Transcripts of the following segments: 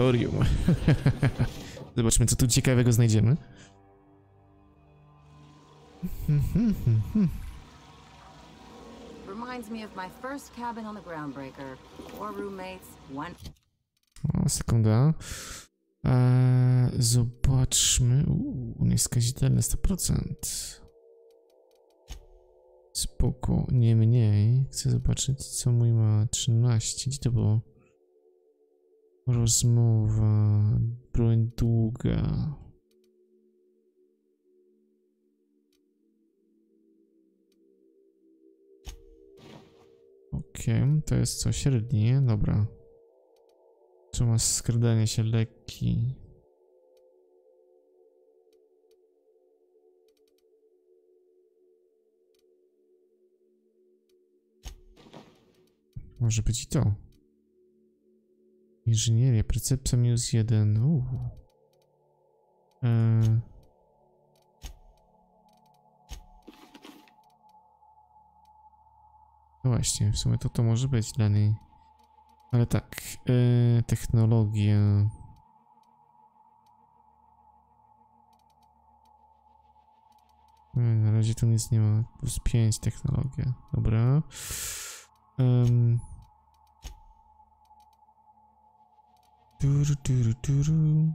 laboratorium. Zobaczmy, co tu ciekawego znajdziemy. Reminds me of my first cabin on the Groundbreaker. Four roommates, one O, sekunda. Eee, zobaczmy. Uuu, nieskazitelne 100%. Spoko, nie mniej. Chcę zobaczyć, co mój ma 13. Gdzie to było? Rozmowa, broń długa. Okej, to jest co? Średnie, dobra. Tu masz skradanie się lekki. Może być i to. Inżynieria, percepcja minus jeden. No właśnie, w sumie to to może być dla niej. Ale tak, yy, technologia. Yy, na razie tu nic nie ma. Plus 5 technologia. Dobra. Um. Turu, turu, turu.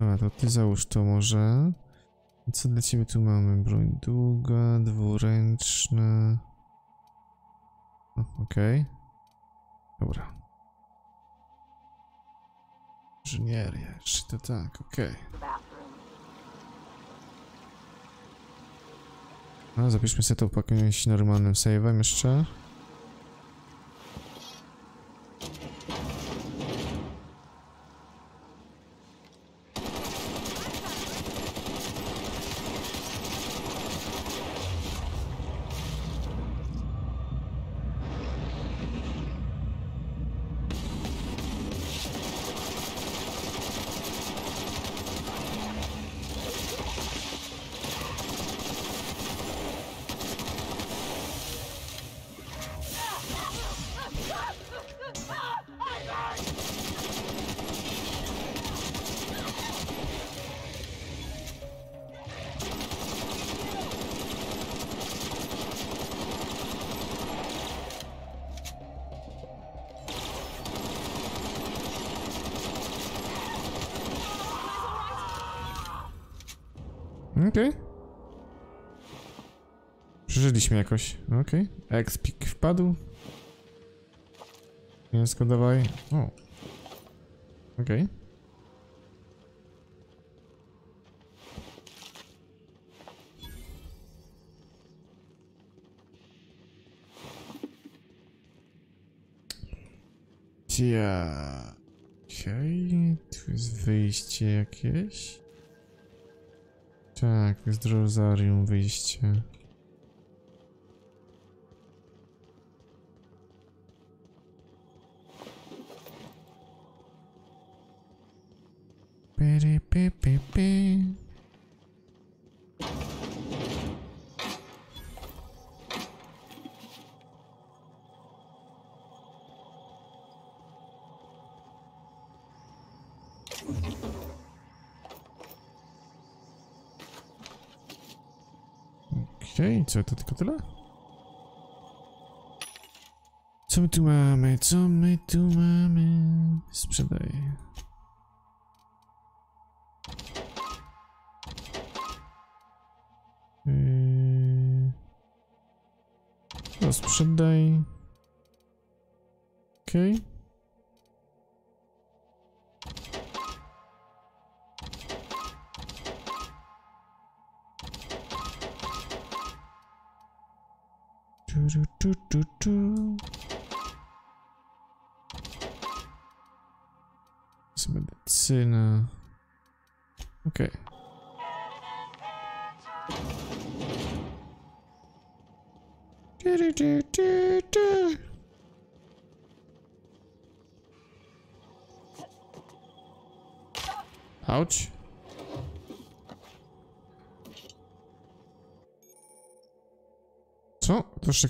A, to ty załóż to może. Co dla ciebie tu mamy? Broń długa, dwuręczna. Okej. Dobra. Inżynieria, jeszcze to tak, okej. bathroom. No, zapiszmy sobie to po jakimś normalnym save'em jeszcze. Przeżyliśmy jakoś. Okej. Expik wpadł. Mięsko dawaj. O. Okej. Ja. Okej. Tu jest wyjście jakieś. Tak, jest Rosarium wyjście. Okej, co to tylko tyle? Co my tu mamy? Co my tu mamy? Sprzedaj. No, sprzedaj. Okej. Tu, tu, tu, tu, medycyna. Okej. Tu, tu, tu, tu, tu. Auć. Co? Jeszcze...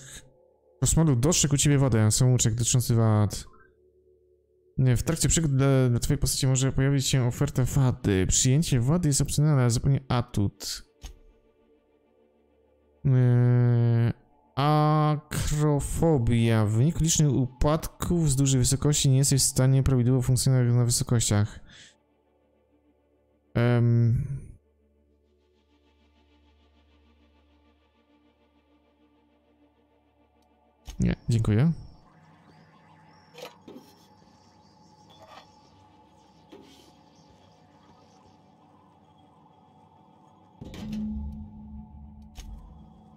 Kosmolu, dostrzegł u ciebie wodę, samouczek dotyczący wad. Nie, W trakcie przygód dla, dla twojej postaci może pojawić się oferta wady. Przyjęcie wady jest opcjonalne, ale zupełnie atut. Yy, akrofobia. W wyniku licznych upadków z dużej wysokości nie jesteś w stanie prawidłowo funkcjonować na wysokościach. Em, Nie, dziękuję.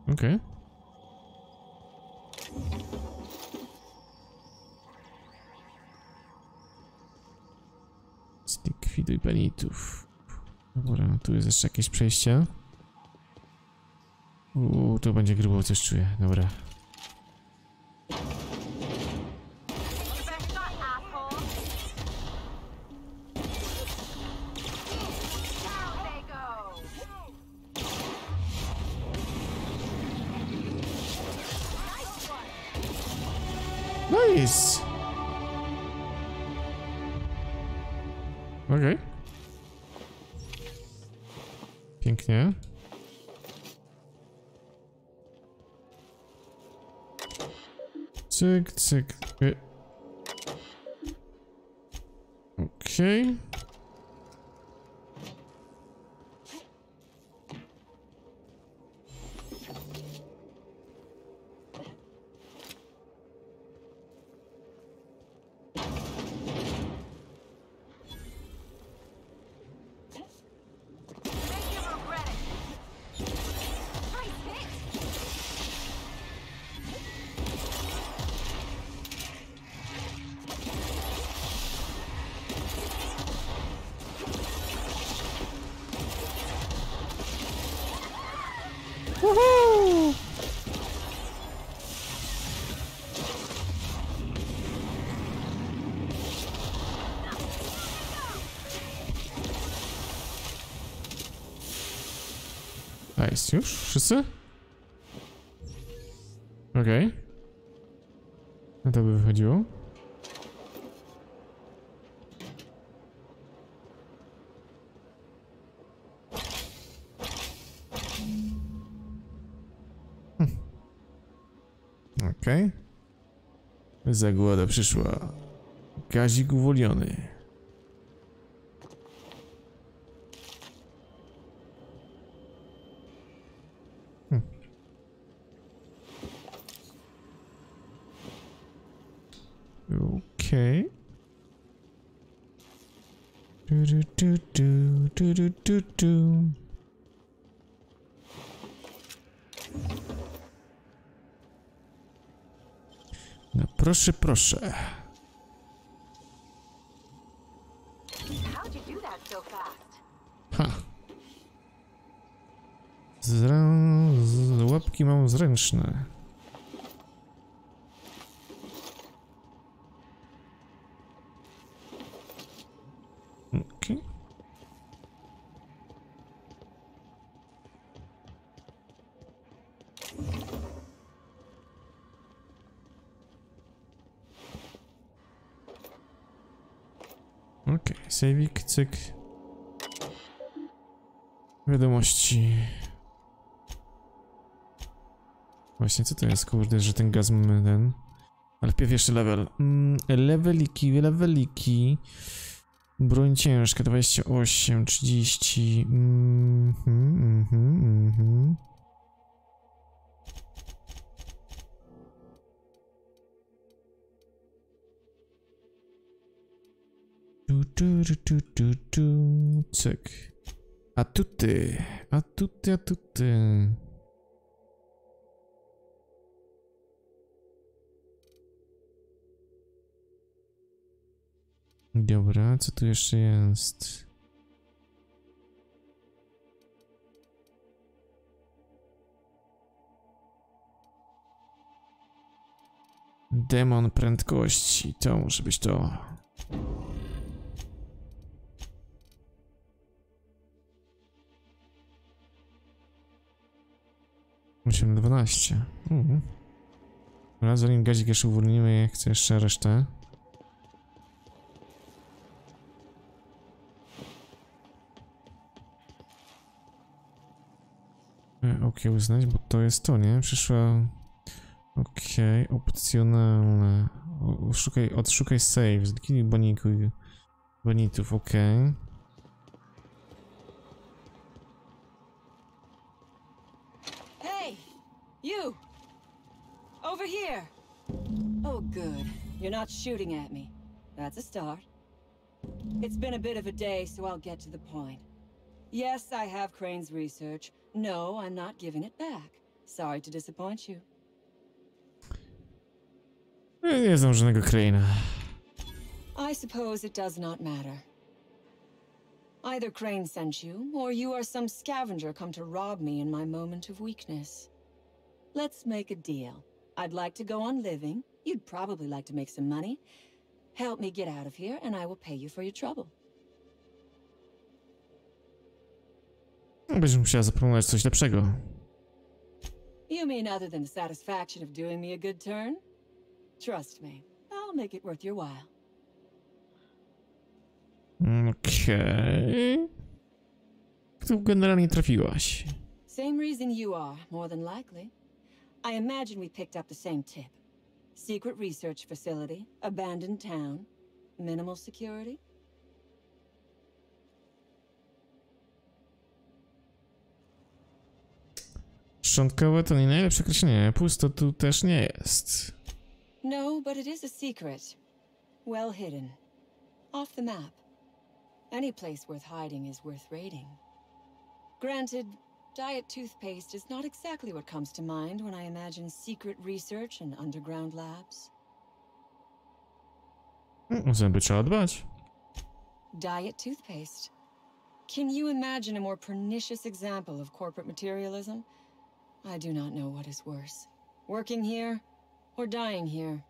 Okej. Zlikwiduj banitów. Dobra, tu jest jeszcze jakieś przejście. Uuu, tu będzie grubo, coś czuję. Dobra. Nice, już? Wszyscy? Okej. No to by wychodziło. Okej. Zagłada przyszła. Gazik uwolniony. Hm. Okej. Du, du, du, du, du, du, du, du. No proszę, proszę. Ha. Zrę... Z... Łapki mam zręczne. Okej. Okej, sejwik, cyk. Wiadomości. Właśnie, co to jest, kurde, że ten gaz mamy ten... Ale wpierw jeszcze level. Mm, leveliki, leveliki. Broń ciężka, 28, 30. Mhm, mhm, mhm. Tu, tu, tu, tu, tu. Cyk. Atuty. Dobra, co tu jeszcze jest? Demon prędkości, to może być to. Osiem dwanaście. Mhm. Dobra, zanim gazik jeszcze uwolnimy, chcę jeszcze resztę. E, Ok, uznać, bo to jest to, nie? Przyszła... Okej, opcjonalne. O, Szukaj, odszukaj save, zlikwiduj bonikuj. Bonitów, okej. Hey! Shooting at me. That's a start. It's been a bit of a day, so I'll get to the point. Yes, I have Crane's research. No, I'm not giving it back. Sorry to disappoint you. Nie, nie znam żadnego Crane'a. I suppose it does not matter. Either Crane sent you, or you are some scavenger come to rob me in my moment of weakness. Let's make a deal. I'd like to go on living. You'd probably like to make some money. Help me get out of here, and I will pay you for your trouble. Będziesz musiała zaproponować coś lepszego. You mean other than the satisfaction of doing me a good turn? Trust me, I'll make it worth your while. Okej. Tu generalnie trafiłaś. Same reason you are, more than likely. I imagine we picked up the same tip. Secret research facility, abandoned town, minimal security. Szczątkowe to nie najlepsze określenie. Pusto tu też nie jest. No, but it is a secret. Well hidden. Off the map. Any place worth hiding is worth raiding. Granted, diet toothpaste is not exactly what comes to mind when I imagine secret research and underground labs. Zęby trzeba dbać. Diet toothpaste. Can you imagine a more pernicious example of corporate materialism? I do not know what is worse working here or dying here.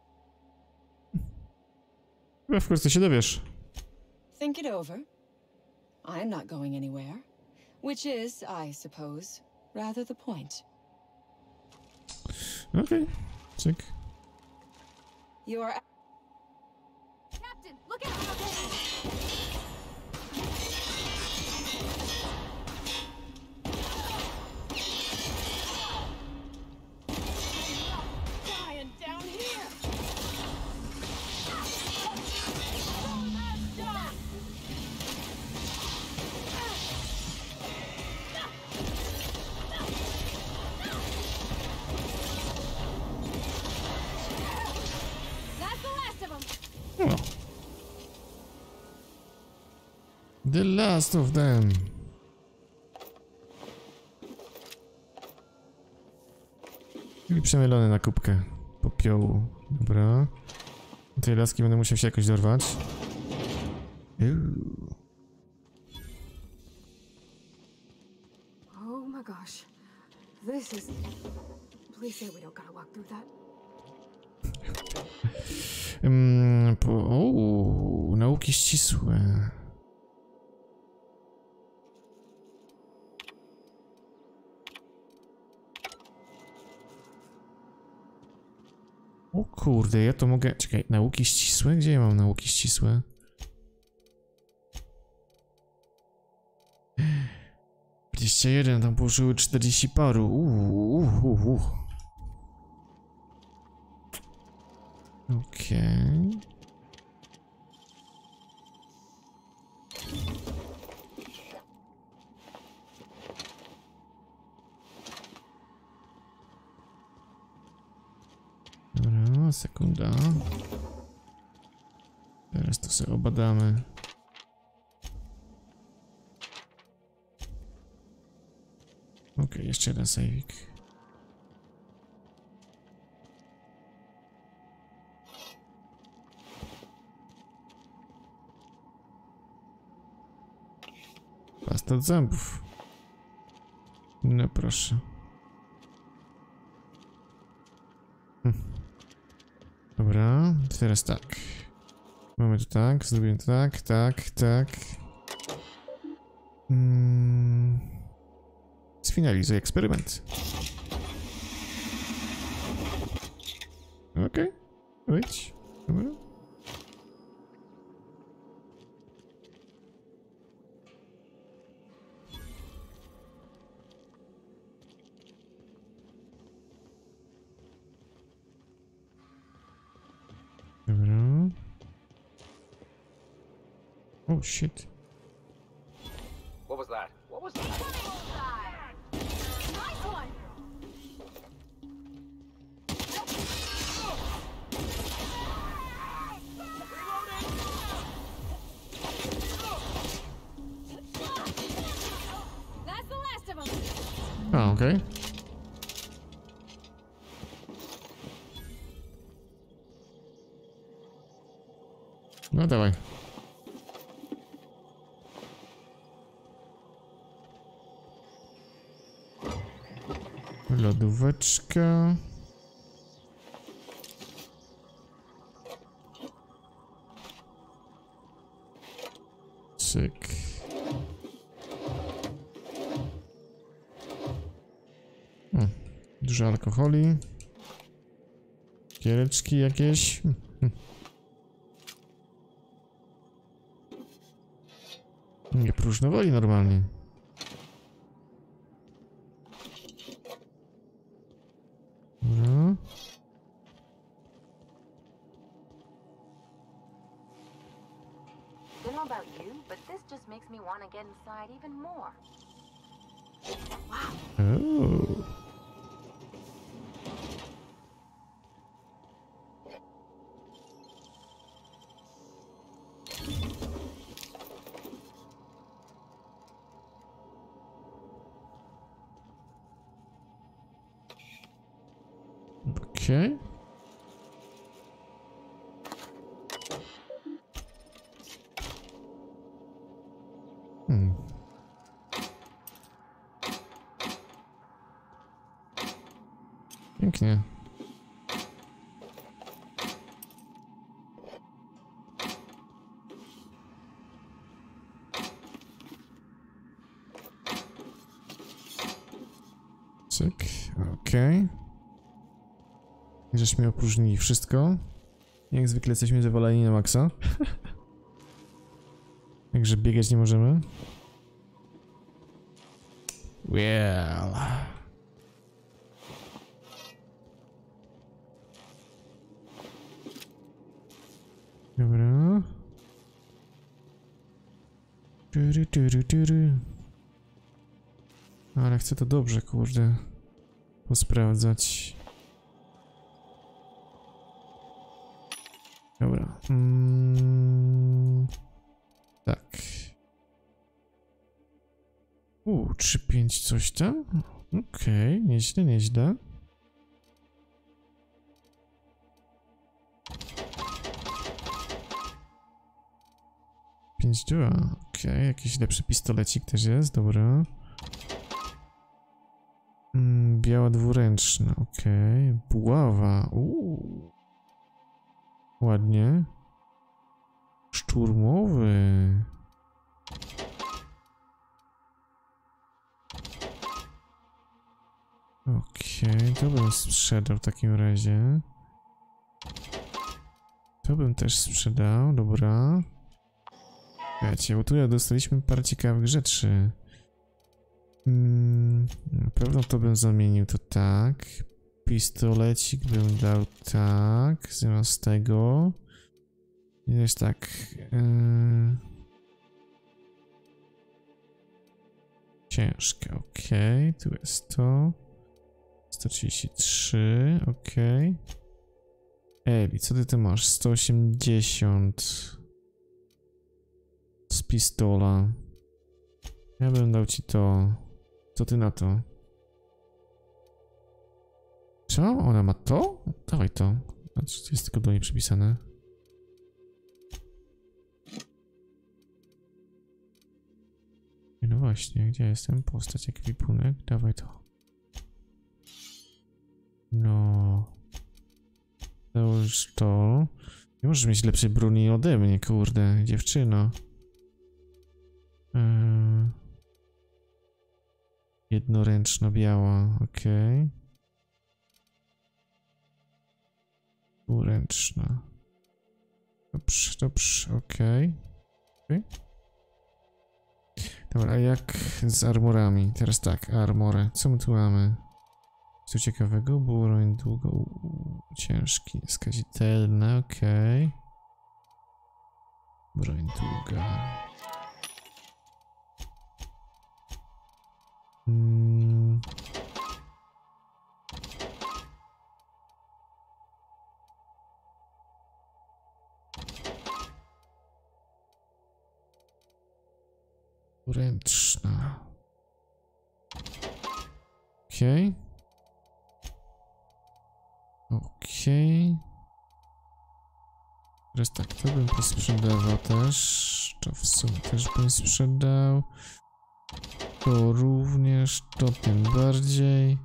Chyba w końcu się dowiesz. Think it over. I'm not going anywhere. Which is, I suppose, rather the point. Okej. Cyk. You are. The last of them. Czyli przemielony na kubkę popiołu. Dobra. Do tej laski będę musiał się jakoś dorwać. Uuu. Oh my gosh. This is. Please say we don't gotta walk through that. Po, o, nauki ścisłe. O kurde, ja to mogę... Czekaj, nauki ścisłe? Gdzie ja mam nauki ścisłe? Dwadzieścia jeden, tam położyły 40 paru. Uuu, uuu, uuu. Okej. Dobra, sekunda. Teraz to sobie obadamy. Okej, jeszcze jeden sejwik. Pasta zębów. No proszę. Hm. Dobra, teraz tak. Mamy to tak, zrobimy to tak, tak, tak. Mm. Sfinalizuj eksperyment. Okej. Wyjdź. Dobra. Dobra. Shit. Lodóweczka. Cyk. O, dużo alkoholi. Kiereczki jakieś. Hm, hm. Nie próżnowali normalnie. Okay. Hmm. Okej. I Żeśmy opróżnili wszystko. Jak zwykle jesteśmy zawaleni na maksa. Także biegać nie możemy. Well. Dobra. Tury, tury, tury. Ale chcę to dobrze, kurde. Posprawdzać. Dobra. Mm, tak. U, 3-5 coś tam? Okej, nieźle, nieźle. Pięć dwa. Okej, jakiś lepszy pistolecik też jest, dobra. Mm, biała dwuręczna, okej. Buława, uuu. Ładnie. Szturmowy. Okej, to bym sprzedał w takim razie. To bym też sprzedał, dobra. Wiecie, bo tu dostaliśmy parę ciekawych rzeczy. Mm, na pewno to bym zamienił to tak. Pistolecik bym dał tak, zamiast tego. I też tak. Yy... Ciężkie, ok. Tu jest to. 133, ok. Eli, co ty tu masz? 180 z pistola. Ja bym dał ci to. Co ty na to? Co? Ona ma to? Dawaj to. Znaczy, to jest tylko do niej przypisane. No właśnie, gdzie jestem? Postać, ekwipunek. Dawaj to. No. Załóż to. Nie możesz mieć lepszej broni ode mnie, kurde, dziewczyno. Yy. Jednoręczna biała, okej. Uręczna. Dobrze, dobrze, okej. Okay. Dobra, a jak z armorami? Teraz tak, armory. Co my tu mamy? Co ciekawego? Broń długo, ciężki, skazitelny, okej. Okay. Broń długa. Ręczna. Okej. Okay. Okej. Okay. Teraz tak, to bym posprzedawał też. To w sumie też bym sprzedał. To również, to tym bardziej.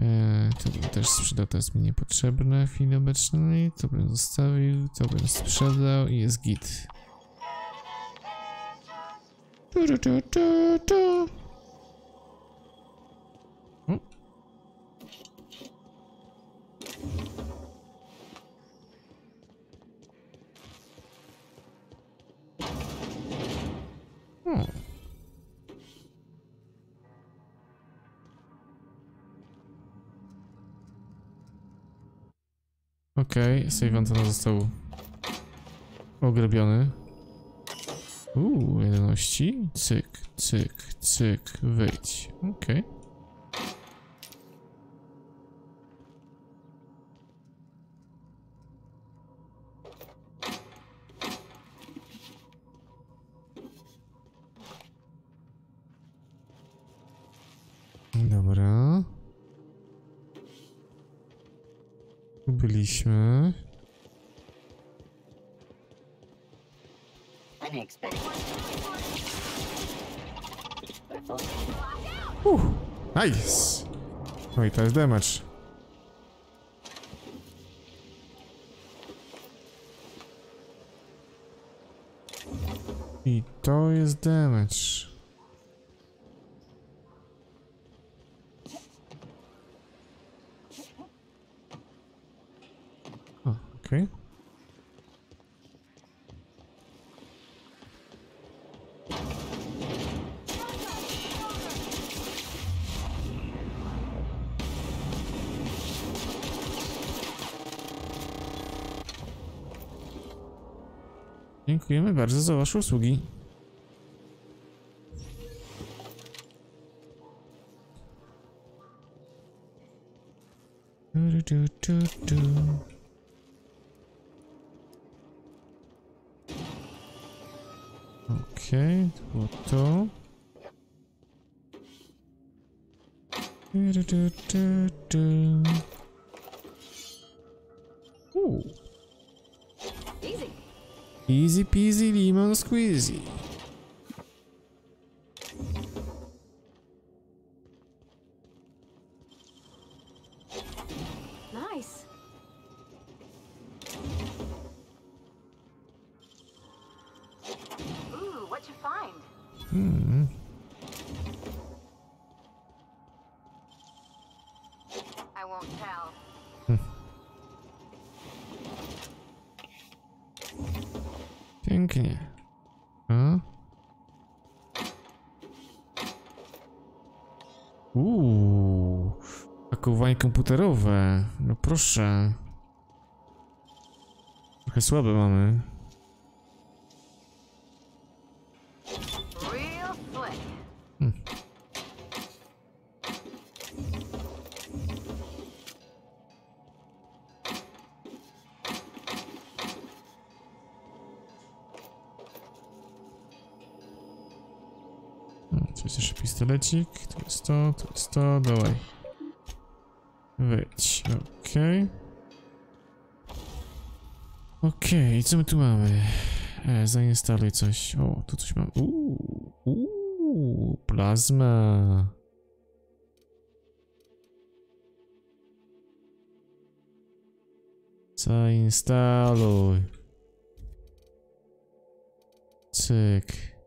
E, to bym też sprzedał, to jest mi niepotrzebne w chwili obecnej. To bym zostawił, to bym sprzedał i jest git. Tu, tu, tu, tu. O. O. Okej, okay, save został ograbiony. Uuu, jedeności. Cyk, cyk, cyk, wyjdź. Okej. I to jest damage. I to jest damage. Dziękujemy bardzo za wasze usługi. Okej, okay, było to. Easy peasy lemon squeezy. Pięknie. A? Uuu. Pakowanie komputerowe. No proszę. Trochę słabe mamy. Pistolecik. To jest to, to jest to. Dawaj. Wejdź. Okej. Okay. Okej, okay, co my tu mamy? E, zainstaluj coś. O, tu coś mam. Uuu, uuu, plazma. Zainstaluj. Cyk.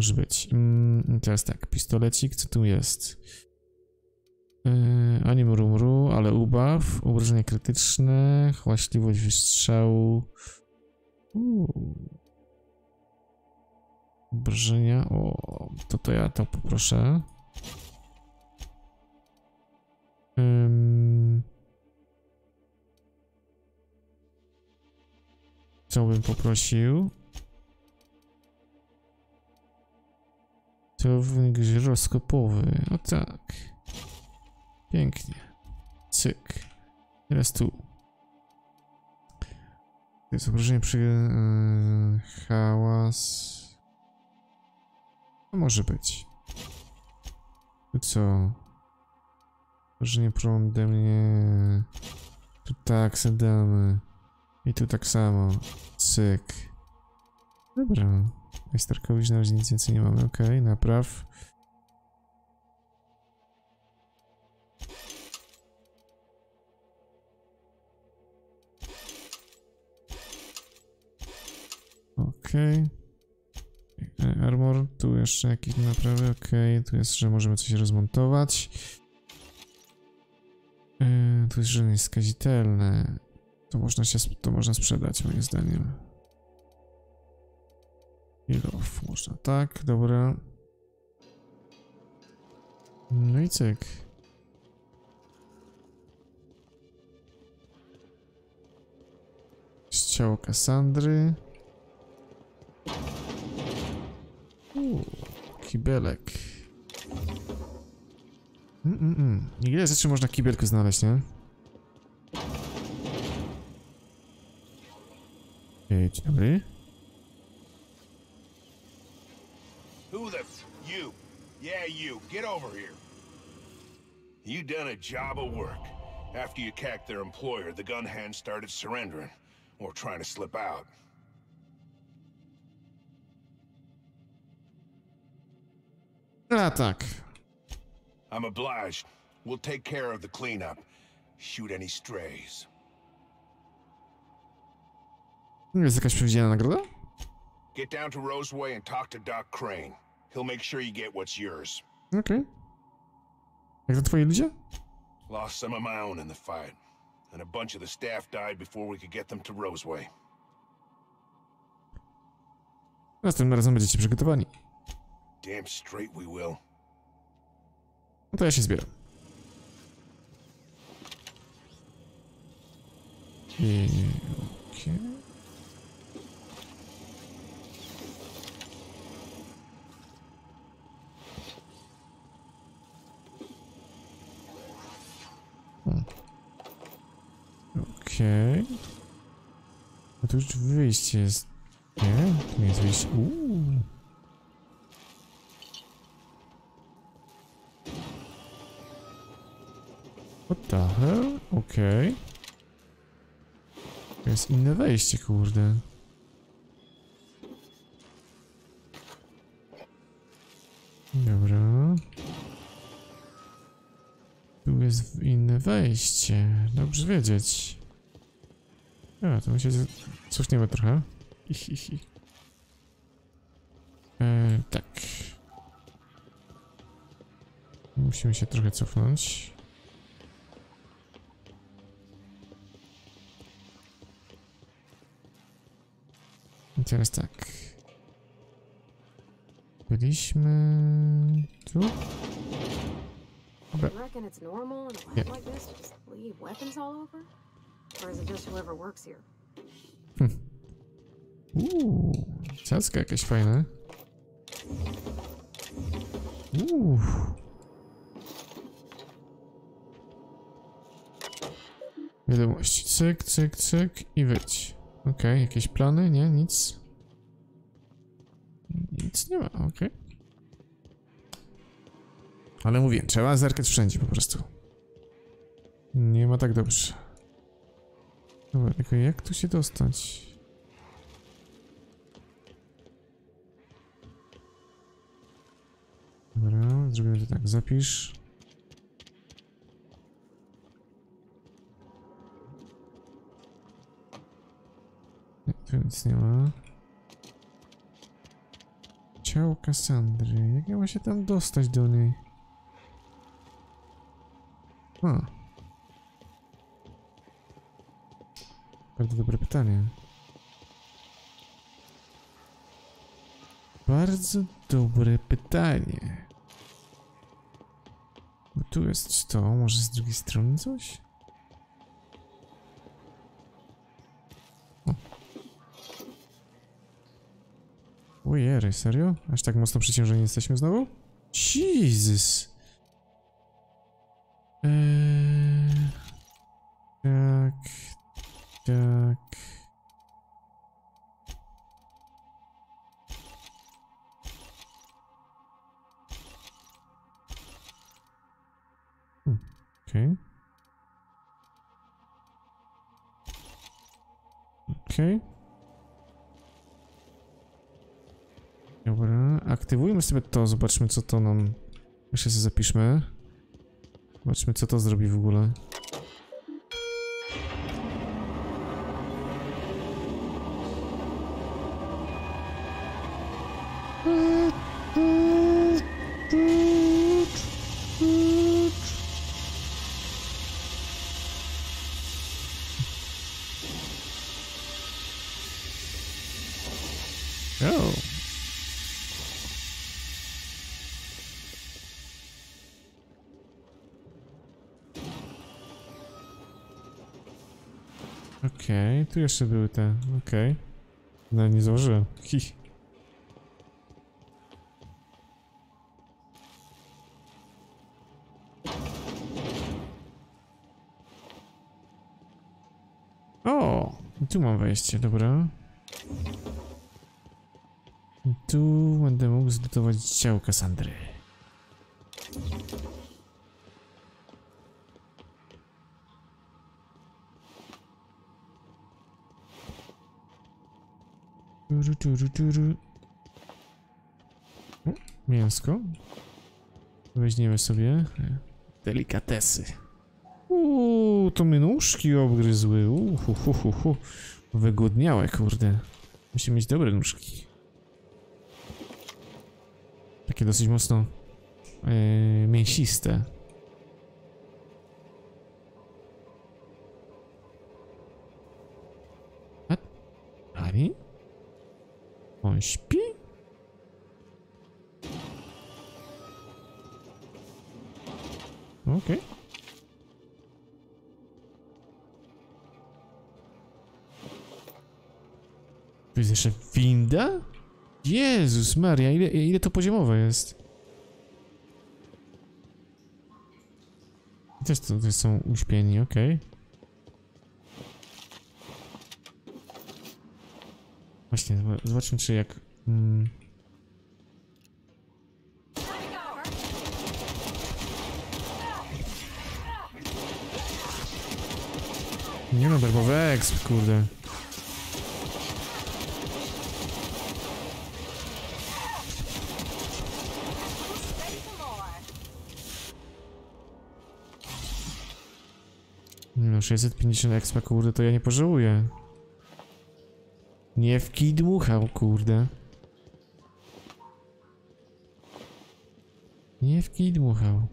Może być. Mm, teraz tak, pistolecik, co tu jest? Yy, ani mru mru, ale ubaw, obrażenia krytyczne, hałaśliwość wystrzału. Uuu. O, to to ja to poproszę. Co bym poprosił? Celownik żyroskopowy. O tak. Pięknie. Cyk. Teraz tu. To jest obrażenie przy... Yy, hałas. No może być. Tu co? Obrażenie prądem, nie. Tu tak se damy. I tu tak samo. Cyk. Dobra. Majsterkowi na razie nic więcej nie mamy. Okej, okay, napraw. Okej. Okay. Armor, tu jeszcze jakieś naprawy, okej, okay. tu jest, że możemy coś rozmontować. Yy, tu jest, że nie jest skazitelne. To można się, to można sprzedać moim zdaniem. Ilof można, tak, dobra. No i cyk. Ciało Kassandry. Uuu, kibelek. Mm, mm, mm. Ile rzeczy można w znaleźć, nie? Dzień dobry. Get over here. You done a job of work. After you cacked their employer, the gun hand started surrendering. Or trying to slip out. A tak. I'm obliged. We'll take care of the cleanup. Shoot any strays. Jest jakaś przewidziana nagroda? Get down to Roseway and talk to Doc Crane. He'll make sure you get what's yours. Okej. Okay. Jak to twoi ludzie? Lost some of my own in the fight. And a bunch of the staff died before we could get them to Roseway. Następnym razem będziecie przygotowani. Damn straight we will. No to ja się zbieram. I... Okay. Okej. Okay. No to już wyjście jest. Nie? Tu jest wyjście. Uuu. What the hell? Okej. Okay. Jest inne wejście, kurde. Dobra. Tu jest inne wejście. Dobrze wiedzieć. A, to my się cofniemy trochę. Hi, hi, hi. E, tak. Musimy się trochę cofnąć. I teraz tak. Byliśmy tu? You reckon Or it just whoever works here? Uuu, ciastka jakieś fajne. Uuu. Wiadomość. Cyk, cyk, cyk i wyjdź. Okej, okay, jakieś plany? Nie, nic. Nic nie ma, okej. Okay. Ale mówię, trzeba zerkać wszędzie po prostu. Nie ma tak dobrze. Dobra, tylko jak tu się dostać? Dobra, zrobimy to tak, zapisz. Nie, tu nic nie ma. Ciało Kassandry. Jak ja się tam dostać do niej? A. Bardzo dobre pytanie. Bardzo dobre pytanie. Bo tu jest to, może z drugiej strony coś? O. Ojery, serio? Aż tak mocno przeciążeni jesteśmy znowu? Jesus! Eee, tak, tak. Hmm, Okej. Okej. Dobra, aktywujmy sobie to, zobaczmy co to nam... Jeszcze sobie zapiszmy. Zobaczmy co to zrobi w ogóle. Jeszcze były te, okej. No nie. Hi. O, tu mam wejście, dobra. Tu będę mógł zlutować ciało Kassandry. Turu, turu, turu. O, mięsko. Weźmiemy sobie delikatesy. Uuu, to mnie nóżki obgryzły. Uuu, hu, hu, hu, hu. Wygłodniałe, kurde. Musi mieć dobre nóżki. Takie dosyć mocno yy, mięsiste. A? Ani? On śpi? Okej. Tu jest jeszcze winda? Jezus Maria, ile, ile to poziomowe jest? Też to, to są uśpieni, okej. Właśnie, zob- zobaczmy czy jak... Mm, nie no, darmowy exp, kurde. No 650 expa, kurde, to ja nie pożałuję. Nie w kij dmuchał, kurde. Nie w kij dmuchał.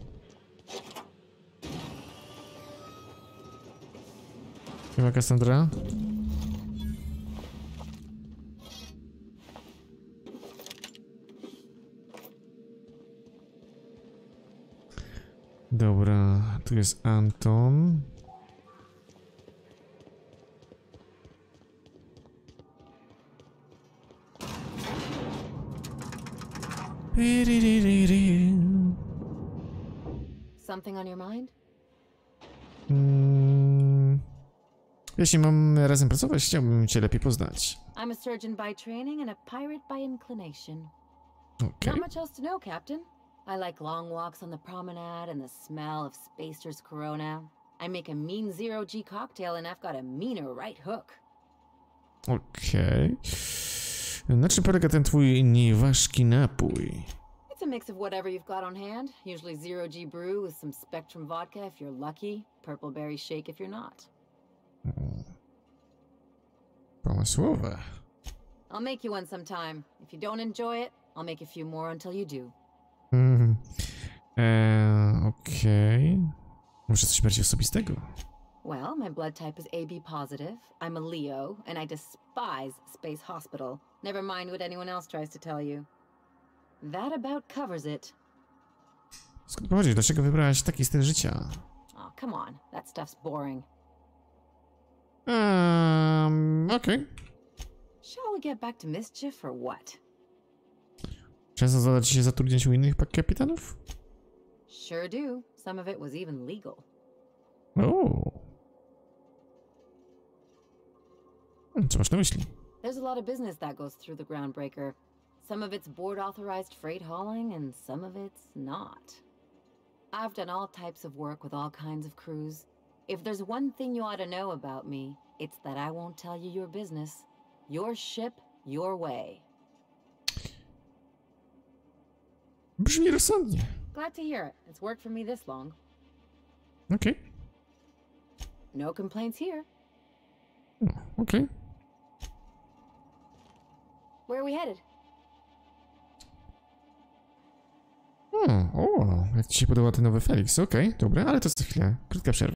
Siema Cassandra. Dobra, tu jest Anton. Something on your mind? Mm, jeśli mam razem pracować, chciałbym cię lepiej poznać. I'm a surgeon by training and a pirate by inclination. Okej. Not much else to know, Captain. I like long walks on the promenade and the smell of Spacer's Corona. I make a mean zero G cocktail and I've got a meaner right hook. Okej. Na czym polega ten twój nieważki napój? Mix of whatever you've got on hand. Usually zero G brew with some Spectrum vodka if you're lucky, purple berry shake if you're not. Mm. Pomysłowe. I'll make you one sometime. If you don't enjoy it, I'll make a few more until you do. Mm-hmm. Eh, eee, Okej. Może coś bardziej osobistego? Well, my blood type is AB positive. I'm a Leo, and I despise Space Hospital. Never mind what anyone else tries to tell you. That about covers it. Skąd pochodzisz? Dlaczego wybrałaś taki styl życia? Oh, come on. That stuff's boring. Um, okej. Shall we get back to mischief or what? Często zdarza ci się zatrudniać u innych kapitanów? Sure do. Some of it was even legal. O. Hmm, Co masz na myśli? There's a lot of business that goes through the groundbreaker. Some of it's board authorized freight hauling, and some of it's not. I've done all types of work with all kinds of crews. If there's one thing you ought to know about me, it's that I won't tell you your business. Your ship, your way. Brzmi rozsądnie. Glad to hear it. It's worked for me this long. Okej. No complaints here. Hmm, okej. Where are we headed? Hmm, o, jak ci się podoba ten nowy Felix? Okej, dobra, ale to za chwilę. Krótka przerwa.